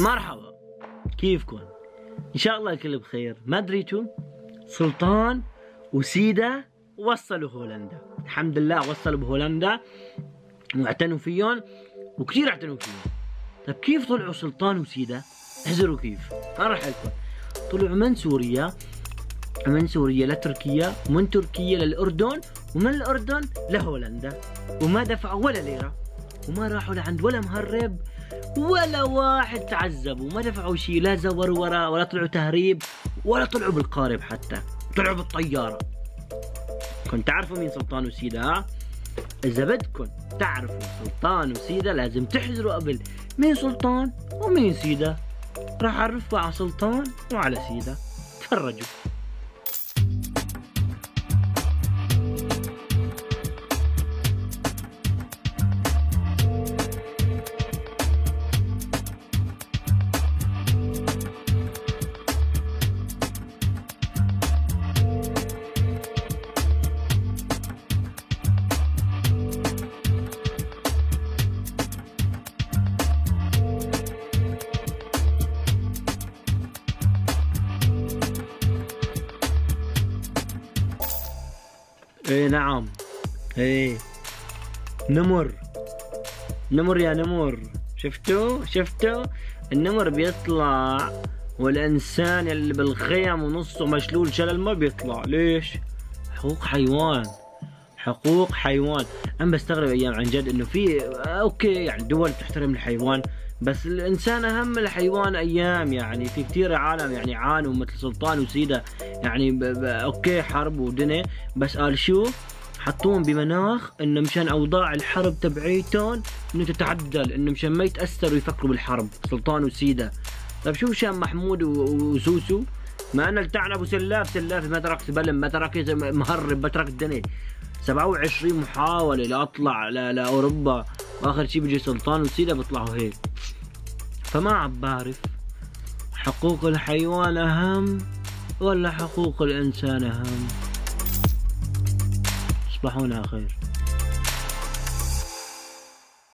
مرحبا. كيفكم؟ إن شاء الله الكل بخير. ما دريتوا سلطان وسيدا وصلوا هولندا. الحمد لله وصلوا بهولندا. واعتنوا فيهم. وكثير اعتنوا فيهم. طيب كيف طلعوا سلطان وسيدا؟ احذروا كيف. أنا راح لكم طلعوا من سوريا. من سوريا لتركيا. ومن تركيا للأردن. ومن الأردن لهولندا. وما دفعوا ولا ليرة. وما راحوا لعند ولا مهرب. ولا واحد تعذب وما دفعوا شيء لا زورورة ولا طلعوا تهريب ولا طلعوا بالقارب حتى طلعوا بالطيارة. كنت تعرفوا مين سلطان وسيدة ها؟ إذا بدكم تعرفوا سلطان وسيدة لازم تحذروا قبل مين سلطان ومين سيدة. راح أعرفكم على سلطان وعلى سيدة. تفرجوا. إيه نعم. إيه. نمر. نمر يا نمر. شفتوا؟ شفتوا؟ النمر بيطلع والإنسان اللي بالخيم ونصه مشلول شلل ما بيطلع. ليش؟ حقوق حيوان. حقوق حيوان. أنا بستغرب أيام عن جد إنه في okay يعني دول تحترم الحيوان بس الإنسان أهم من الحيوان أيام يعني في كثير عالم يعني عانوا مثل سلطان وسيده يعني ب ب okay حرب ودنيا. بس قال شو؟ حطوهم بمناخ انه مشان أوضاع الحرب تبعيتهم إنه تتعدل انه مشان ما يتأثروا يفكروا بالحرب سلطان وسيده طيب شوف شام محمود وسوسو؟ ما أنا التعن أبو سلاف سلاف ما تركت بلم ما تركت مهرب ما تركت الدنيا. 27 محاولة لأطلع لأوروبا وآخر شي بيجي سلطان وسيدة بيطلعوا هيك. فما عم بعرف حقوق الحيوان أهم ولا حقوق الإنسان أهم. تصبحون على خير.